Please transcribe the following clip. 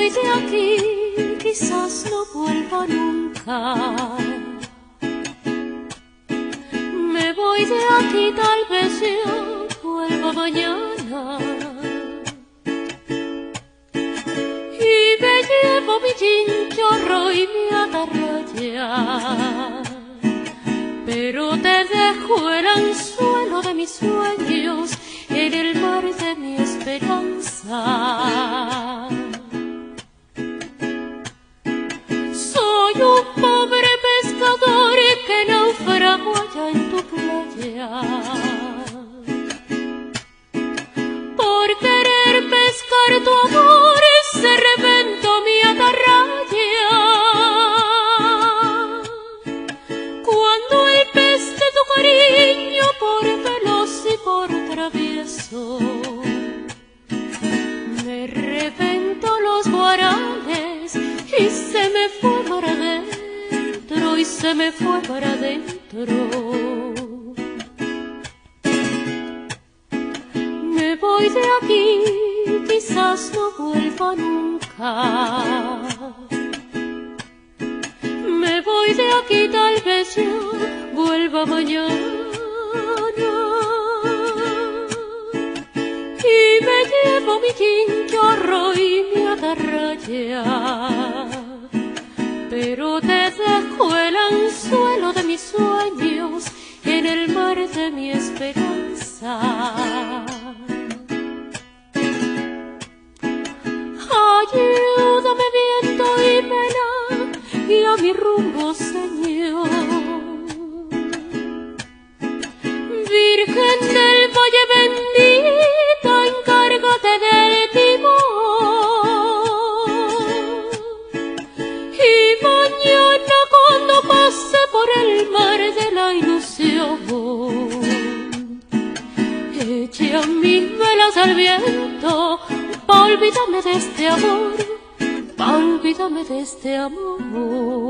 voy de aquí, quizás no vuelva nunca. Me voy de aquí, tal vez yo vuelva mañana. Y me llevo mi chinchorro y mi atarraya. Pero te dejo el anzuelo de mis sueños en el mar Por querer pescar tu amor se reventó mi atarraya. Cuando el pez de tu cariño por veloz y por travieso me reventó los guaranes y se me fue para adentro y se me fue para adentro. Voy de aquí, quizás no vuelva nunca. Me voy de aquí, tal vez yo vuelva mañana. Y me llevo mi chinchorro y mi atarraya. Pero te dejo el anzuelo de mis sueños en el mar de mi esperanza. Señor. Virgen del Valle bendita, encárgate del timón. Y mañana cuando pase por el mar de la ilusión, eche a mis velas al viento, pa' olvidarme de este amor, pa' olvidarme de este amor.